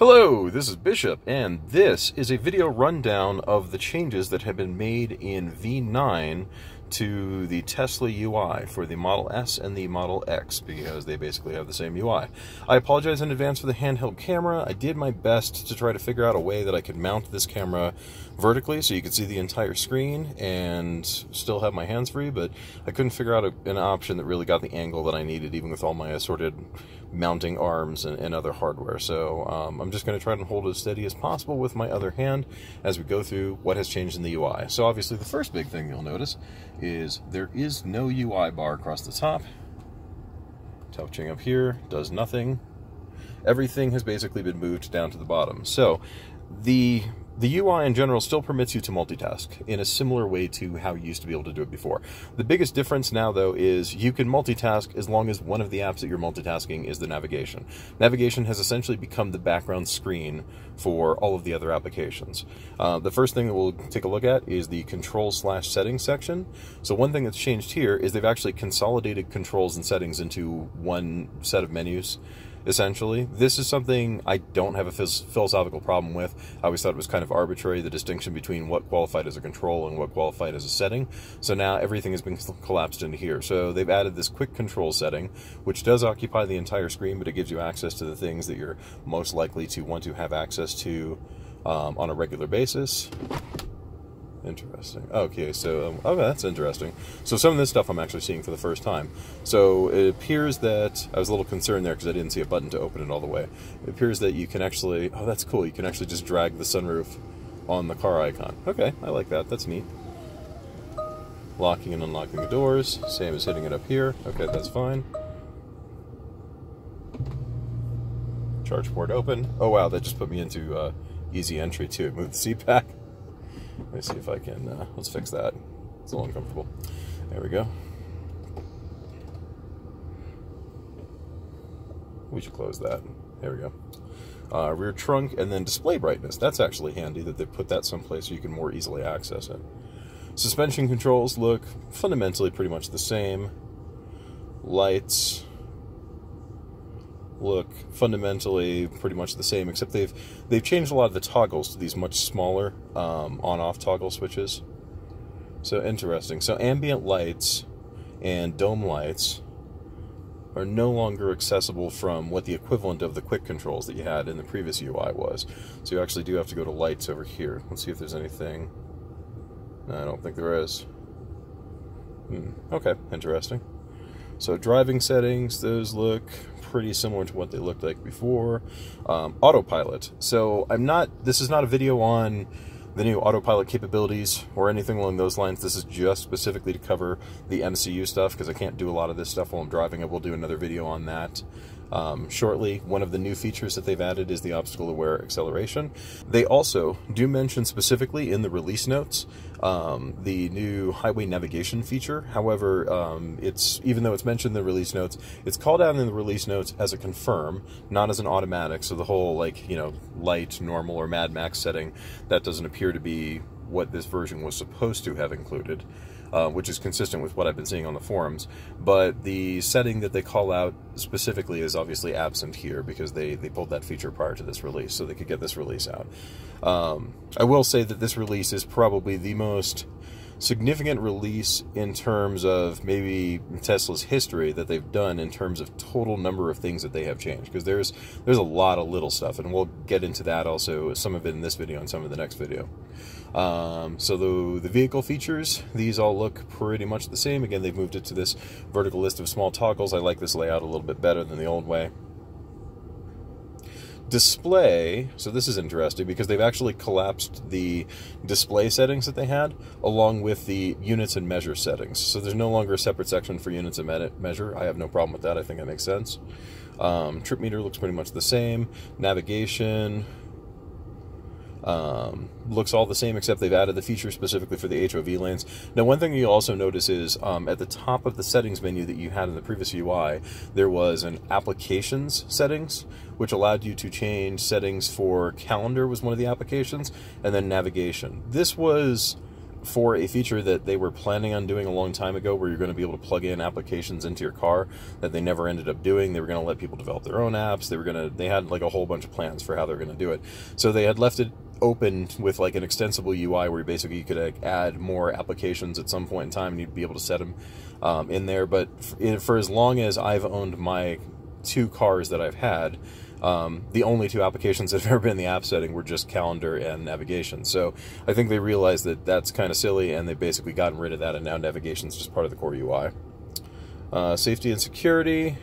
Hello, this is Bishop, and this is a video rundown of the changes that have been made in V9 to the Tesla UI for the Model S and the Model X because they basically have the same UI. I apologize in advance for the handheld camera. I did my best to try to figure out a way that I could mount this camera vertically so you could see the entire screen and still have my hands free, but I couldn't figure out a, an option that really got the angle that I needed even with all my assorted mounting arms and, and other hardware. So um, I'm just going to try and hold it as steady as possible with my other hand as we go through what has changed in the UI. So obviously the first big thing you'll notice is there is no UI bar across the top. Touching up here does nothing. Everything has basically been moved down to the bottom. So the the UI in general still permits you to multitask in a similar way to how you used to be able to do it before. The biggest difference now, though, is you can multitask as long as one of the apps that you're multitasking is the navigation. Navigation has essentially become the background screen for all of the other applications. Uh, the first thing that we'll take a look at is the control slash settings section. So one thing that's changed here is they've actually consolidated controls and settings into one set of menus essentially. This is something I don't have a philosophical problem with. I always thought it was kind of arbitrary, the distinction between what qualified as a control and what qualified as a setting. So now everything has been collapsed into here. So they've added this quick control setting, which does occupy the entire screen, but it gives you access to the things that you're most likely to want to have access to um, on a regular basis. Interesting. Okay, so um, okay, that's interesting. So some of this stuff I'm actually seeing for the first time. So it appears that I was a little concerned there because I didn't see a button to open it all the way. It appears that you can actually. Oh, that's cool. You can actually just drag the sunroof on the car icon. Okay, I like that. That's neat. Locking and unlocking the doors. Same as hitting it up here. Okay, that's fine. Charge port open. Oh wow, that just put me into uh, easy entry too. Move the seat back. Let me see if I can, uh, let's fix that. It's a little uncomfortable. There we go. We should close that. There we go. Uh, rear trunk and then display brightness. That's actually handy that they put that someplace so you can more easily access it. Suspension controls look fundamentally pretty much the same. Lights, look fundamentally pretty much the same, except they've they've changed a lot of the toggles to these much smaller um, on-off toggle switches. So interesting. So ambient lights and dome lights are no longer accessible from what the equivalent of the quick controls that you had in the previous UI was. So you actually do have to go to lights over here. Let's see if there's anything. No, I don't think there is. Hmm. Okay, interesting. So driving settings, those look pretty similar to what they looked like before. Um, autopilot. So I'm not, this is not a video on the new autopilot capabilities or anything along those lines. This is just specifically to cover the MCU stuff because I can't do a lot of this stuff while I'm driving. I will do another video on that um, shortly. One of the new features that they've added is the obstacle-aware acceleration. They also do mention specifically in the release notes um, the new highway navigation feature. However, um, it's even though it's mentioned in the release notes, it's called out in the release notes as a confirm, not as an automatic. So the whole like you know light, normal, or Mad Max setting that doesn't appear to be what this version was supposed to have included uh, which is consistent with what I've been seeing on the forums. But the setting that they call out specifically is obviously absent here because they, they pulled that feature prior to this release so they could get this release out. Um, I will say that this release is probably the most significant release in terms of maybe Tesla's history that they've done in terms of total number of things that they have changed because there's there's a lot of little stuff and we'll get into that also some of it in this video and some of the next video um, so the, the vehicle features, these all look pretty much the same. Again, they've moved it to this vertical list of small toggles. I like this layout a little bit better than the old way. Display, so this is interesting because they've actually collapsed the display settings that they had along with the units and measure settings. So there's no longer a separate section for units and measure. I have no problem with that. I think that makes sense. Um, trip meter looks pretty much the same. Navigation, um, looks all the same except they've added the feature specifically for the HOV lanes. Now, one thing you also notice is um, at the top of the settings menu that you had in the previous UI, there was an applications settings, which allowed you to change settings for calendar was one of the applications, and then navigation. This was for a feature that they were planning on doing a long time ago where you're going to be able to plug in applications into your car that they never ended up doing. They were going to let people develop their own apps. They were going to, they had like a whole bunch of plans for how they're going to do it. So they had left it open with like an extensible UI where basically you could add more applications at some point in time and you'd be able to set them um, in there. But for as long as I've owned my two cars that I've had, um, the only two applications that have ever been in the app setting were just calendar and navigation. So I think they realized that that's kind of silly and they've basically gotten rid of that and now navigation is just part of the core UI. Uh, safety and security.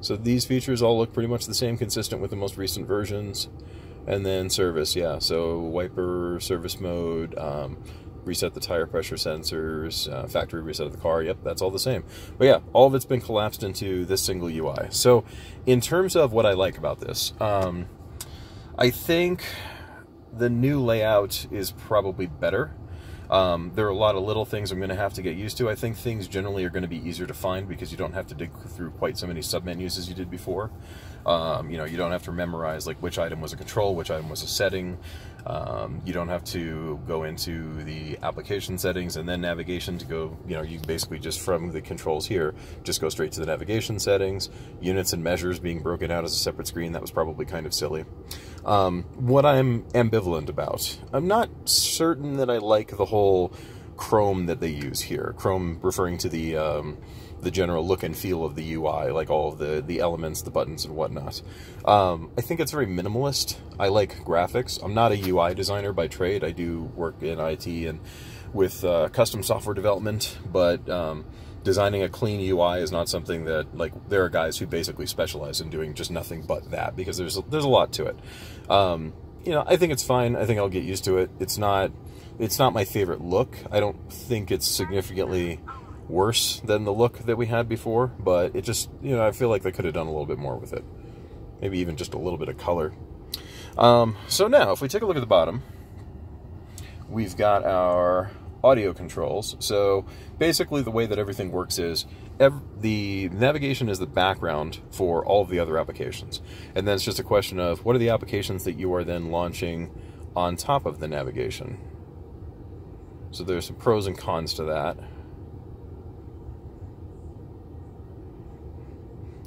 So these features all look pretty much the same, consistent with the most recent versions. And then service, yeah. So wiper, service mode, um, reset the tire pressure sensors, uh, factory reset of the car. Yep, that's all the same. But yeah, all of it's been collapsed into this single UI. So, in terms of what I like about this, um, I think the new layout is probably better. Um, there are a lot of little things I'm going to have to get used to. I think things generally are going to be easier to find because you don't have to dig through quite so many submenus as you did before. Um, you know, you don't have to memorize like which item was a control, which item was a setting. Um, you don't have to go into the application settings and then navigation to go, you know, you basically just from the controls here, just go straight to the navigation settings. Units and measures being broken out as a separate screen, that was probably kind of silly. Um, what I'm ambivalent about, I'm not certain that I like the whole Chrome that they use here. Chrome referring to the um, the general look and feel of the UI, like all the, the elements, the buttons, and whatnot. Um, I think it's very minimalist. I like graphics. I'm not a UI designer by trade. I do work in IT and with uh, custom software development, but um, designing a clean UI is not something that like there are guys who basically specialize in doing just nothing but that because there's a, there's a lot to it. Um, you know, I think it's fine. I think I'll get used to it. It's not it's not my favorite look. I don't think it's significantly worse than the look that we had before, but it just, you know, I feel like they could have done a little bit more with it. Maybe even just a little bit of color. Um, so now, if we take a look at the bottom, we've got our audio controls. So basically the way that everything works is the navigation is the background for all of the other applications. And then it's just a question of what are the applications that you are then launching on top of the navigation. So there's some pros and cons to that.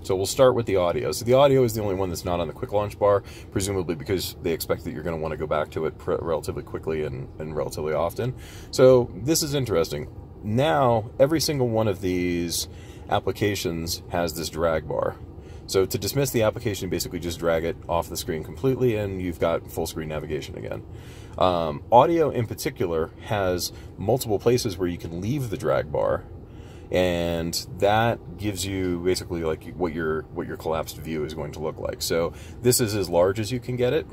So we'll start with the audio. So the audio is the only one that's not on the quick launch bar, presumably because they expect that you're going to want to go back to it relatively quickly and, and relatively often. So this is interesting. Now, every single one of these applications has this drag bar. So to dismiss the application, basically just drag it off the screen completely and you've got full screen navigation again. Um, audio in particular has multiple places where you can leave the drag bar and that gives you basically like what your what your collapsed view is going to look like. So this is as large as you can get it.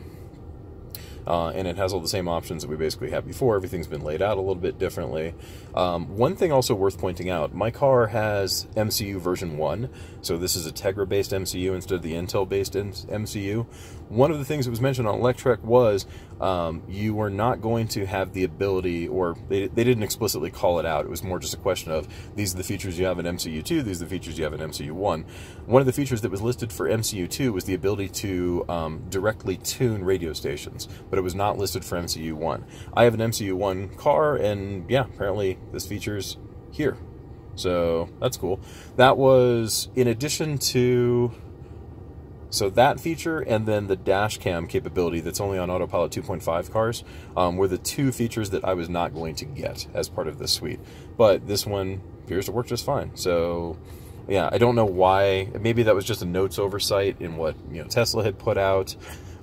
Uh, and it has all the same options that we basically had before. Everything's been laid out a little bit differently. Um, one thing also worth pointing out, my car has MCU version 1, so this is a Tegra-based MCU instead of the Intel-based MCU. One of the things that was mentioned on Electrek was um, you were not going to have the ability, or they, they didn't explicitly call it out. It was more just a question of these are the features you have in MCU 2, these are the features you have in MCU 1. One of the features that was listed for MCU 2 was the ability to um, directly tune radio stations, but it was not listed for MCU 1. I have an MCU 1 car, and yeah, apparently this feature's here. So that's cool. That was in addition to so that feature and then the dash cam capability that's only on Autopilot 2.5 cars um, were the two features that I was not going to get as part of this suite. But this one appears to work just fine. So yeah, I don't know why. Maybe that was just a notes oversight in what you know Tesla had put out.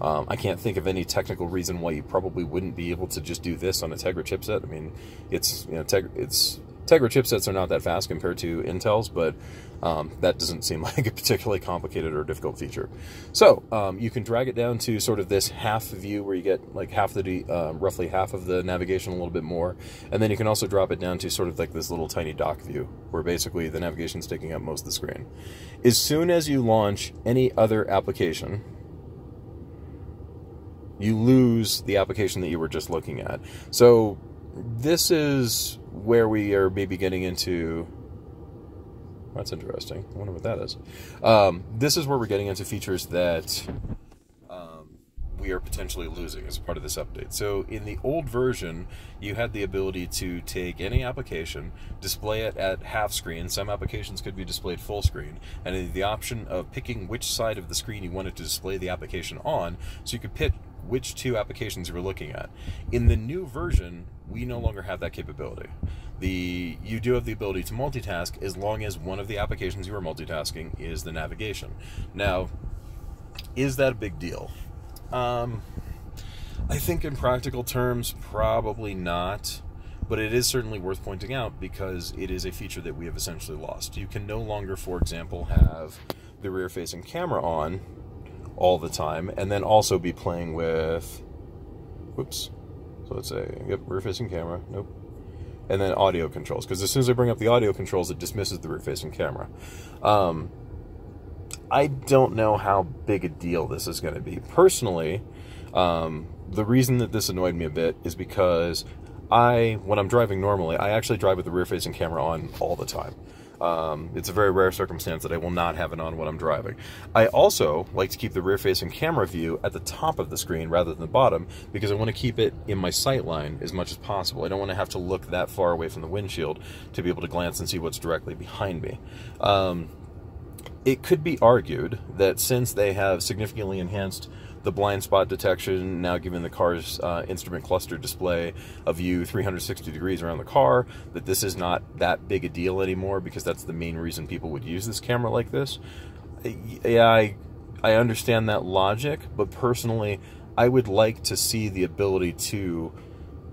Um, I can't think of any technical reason why you probably wouldn't be able to just do this on a Tegra chipset. I mean, it's you know Tegra, it's Tegra chipsets are not that fast compared to Intel's, but um, that doesn't seem like a particularly complicated or difficult feature. So um, you can drag it down to sort of this half view where you get like half the, uh, roughly half of the navigation, a little bit more. And then you can also drop it down to sort of like this little tiny dock view where basically the navigation's taking up most of the screen. As soon as you launch any other application, you lose the application that you were just looking at. So this is where we are maybe getting into that's interesting. I wonder what that is. Um, this is where we're getting into features that um, we are potentially losing as part of this update. So in the old version, you had the ability to take any application, display it at half screen. Some applications could be displayed full screen, and the option of picking which side of the screen you wanted to display the application on, so you could pick which two applications you were looking at. In the new version, we no longer have that capability. The you do have the ability to multitask as long as one of the applications you are multitasking is the navigation. Now, is that a big deal? Um, I think in practical terms, probably not. But it is certainly worth pointing out because it is a feature that we have essentially lost. You can no longer, for example, have the rear facing camera on all the time and then also be playing with. Whoops. So let's say, yep, rear facing camera. Nope. And then audio controls. Because as soon as I bring up the audio controls, it dismisses the rear facing camera. Um, I don't know how big a deal this is going to be. Personally, um, the reason that this annoyed me a bit is because I, when I'm driving normally, I actually drive with the rear facing camera on all the time. Um, it's a very rare circumstance that I will not have it on when I'm driving. I also like to keep the rear facing camera view at the top of the screen rather than the bottom because I want to keep it in my sight line as much as possible. I don't want to have to look that far away from the windshield to be able to glance and see what's directly behind me. Um, it could be argued that since they have significantly enhanced the blind spot detection, now given the car's uh, instrument cluster display a view 360 degrees around the car, that this is not that big a deal anymore because that's the main reason people would use this camera like this. Yeah, I, I understand that logic, but personally, I would like to see the ability to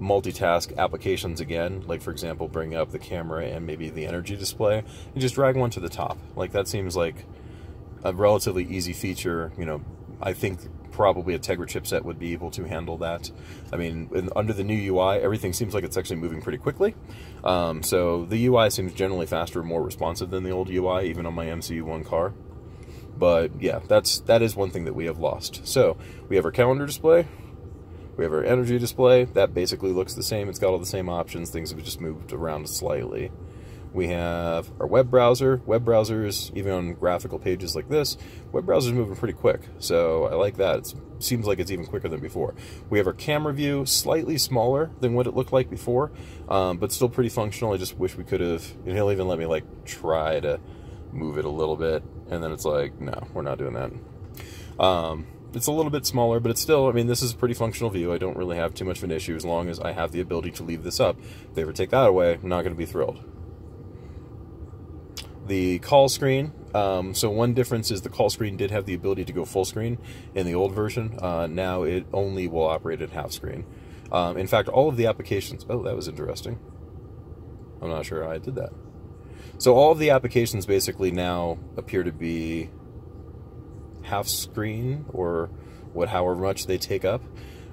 multitask applications again, like for example, bring up the camera and maybe the energy display and just drag one to the top. Like that seems like a relatively easy feature. You know, I think probably a Tegra chipset would be able to handle that. I mean, in, under the new UI, everything seems like it's actually moving pretty quickly. Um, so the UI seems generally faster more responsive than the old UI, even on my MCU1 car. But yeah, that's that is one thing that we have lost. So we have our calendar display, we have our energy display. That basically looks the same. It's got all the same options. Things have just moved around slightly. We have our web browser. Web browsers, even on graphical pages like this, web browsers moving pretty quick. So I like that. It seems like it's even quicker than before. We have our camera view, slightly smaller than what it looked like before, um, but still pretty functional. I just wish we could have, and he'll even let me like try to move it a little bit. And then it's like, no, we're not doing that. Um, it's a little bit smaller, but it's still, I mean, this is a pretty functional view. I don't really have too much of an issue as long as I have the ability to leave this up. If they ever take that away, I'm not going to be thrilled. The call screen, um, so one difference is the call screen did have the ability to go full screen in the old version. Uh, now it only will operate at half screen. Um, in fact, all of the applications, oh, that was interesting. I'm not sure I did that. So all of the applications basically now appear to be half screen or what however much they take up,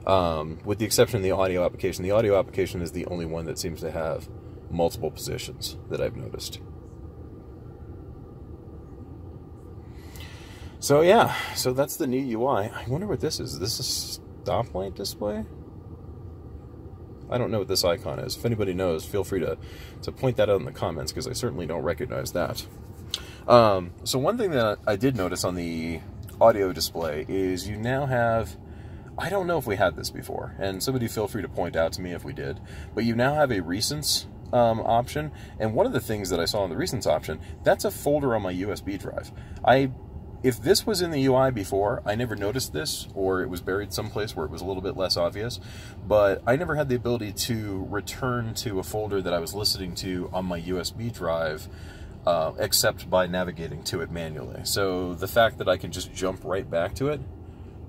um, with the exception of the audio application. The audio application is the only one that seems to have multiple positions that I've noticed. So yeah, so that's the new UI. I wonder what this is. Is this a stoplight display? I don't know what this icon is. If anybody knows, feel free to, to point that out in the comments because I certainly don't recognize that. Um, so one thing that I did notice on the audio display is you now have I don't know if we had this before, and somebody feel free to point out to me if we did, but you now have a recents um, option, and one of the things that I saw in the recents option, that's a folder on my USB drive. I, if this was in the UI before, I never noticed this, or it was buried someplace where it was a little bit less obvious, but I never had the ability to return to a folder that I was listening to on my USB drive uh, except by navigating to it manually. So the fact that I can just jump right back to it,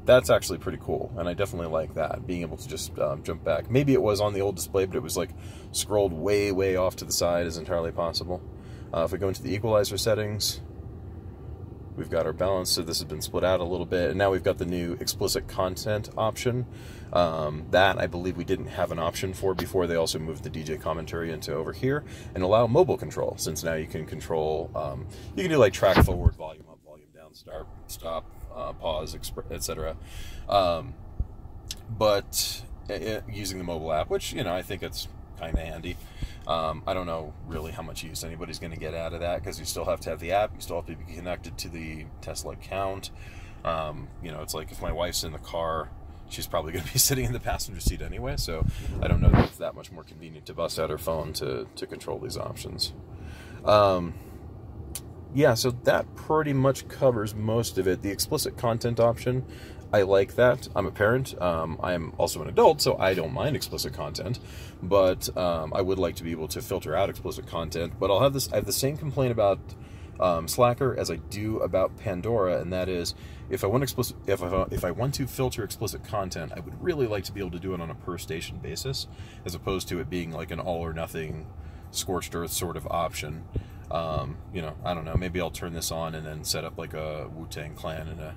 that's actually pretty cool. And I definitely like that, being able to just um, jump back. Maybe it was on the old display, but it was like scrolled way, way off to the side is entirely possible. Uh, if we go into the equalizer settings, We've got our balance, so this has been split out a little bit. And now we've got the new explicit content option. Um, that I believe we didn't have an option for before. They also moved the DJ commentary into over here and allow mobile control, since now you can control, um, you can do like track forward, volume up, volume down, start, stop, uh, pause, etc. Um, but uh, using the mobile app, which, you know, I think it's kind of handy. Um, I don't know really how much use anybody's going to get out of that because you still have to have the app, you still have to be connected to the Tesla account. Um, you know, it's like if my wife's in the car she's probably going to be sitting in the passenger seat anyway, so I don't know that it's that much more convenient to bust out her phone to, to control these options. Um, yeah, so that pretty much covers most of it. The explicit content option, I like that. I'm a parent. Um, I'm also an adult, so I don't mind explicit content, but um, I would like to be able to filter out explicit content. But I'll have this. I have the same complaint about um, Slacker as I do about Pandora, and that is if I want explicit, if I, if I want to filter explicit content, I would really like to be able to do it on a per station basis, as opposed to it being like an all or nothing scorched earth sort of option. Um, you know, I don't know. Maybe I'll turn this on and then set up like a Wu Tang Clan and a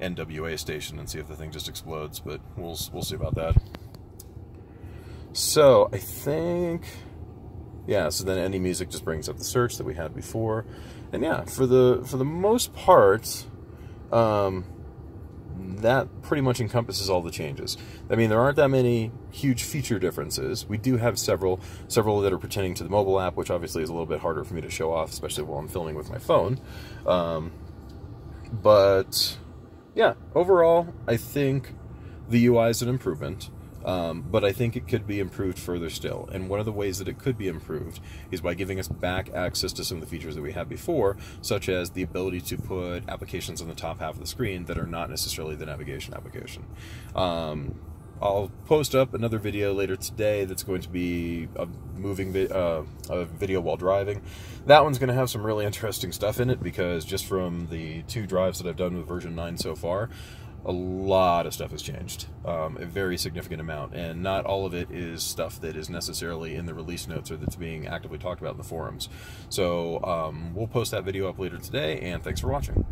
NWA station and see if the thing just explodes. But we'll we'll see about that. So I think, yeah. So then any music just brings up the search that we had before, and yeah, for the for the most part, um, that pretty much encompasses all the changes. I mean, there aren't that many huge feature differences. We do have several, several that are pertaining to the mobile app, which obviously is a little bit harder for me to show off, especially while I'm filming with my phone. Um, but yeah, overall, I think the UI is an improvement. Um, but I think it could be improved further still. And one of the ways that it could be improved is by giving us back access to some of the features that we had before, such as the ability to put applications on the top half of the screen that are not necessarily the navigation application. Um, I'll post up another video later today that's going to be a moving vi uh, a video while driving. That one's going to have some really interesting stuff in it because just from the two drives that I've done with version 9 so far, a lot of stuff has changed, um, a very significant amount, and not all of it is stuff that is necessarily in the release notes or that's being actively talked about in the forums. So um, we'll post that video up later today, and thanks for watching.